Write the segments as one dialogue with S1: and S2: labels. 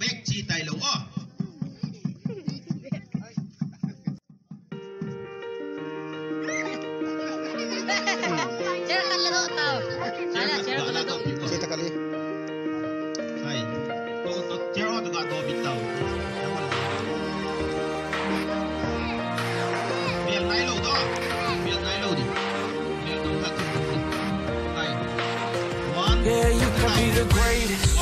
S1: 백 chi tài lỗ o
S2: Share ka laro tao. Ala, share ka laro.
S3: Kali.
S1: hai to to chero to ga to bit tao miền này lâu đó miền này lâu đi miền đâu hai one
S4: Yeah, you can be the greatest, you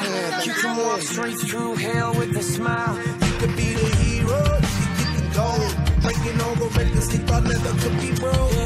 S4: The. You can walk straight through hell with a smile.
S5: You could be the hero, you could get the gold. Breaking all the records, sleep our leather could be broke.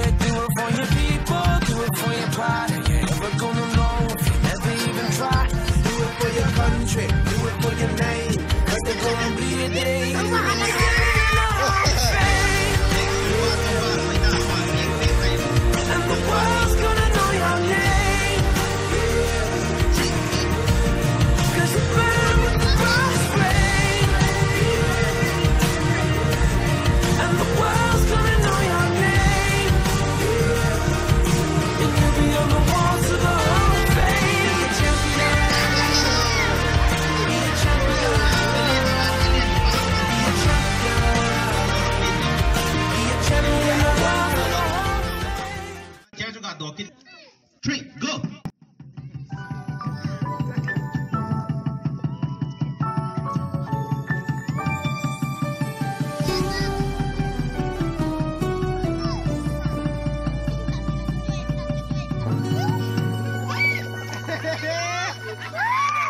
S4: 谢谢。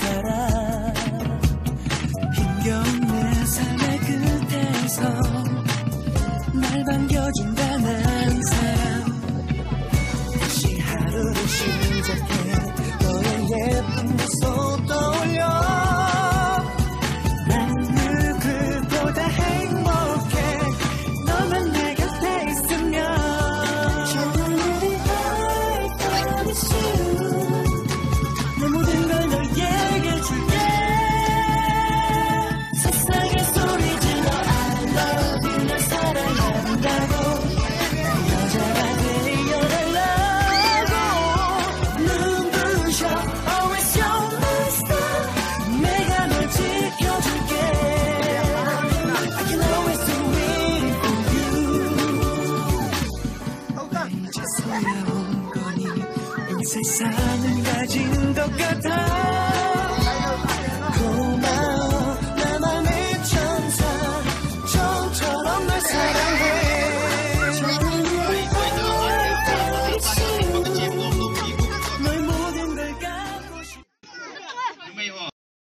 S4: 사람 힘겨운 내 삶의 끝에서 날 반겨준다는 사람 다시 하루를 시작해 세상을 가진 것 같아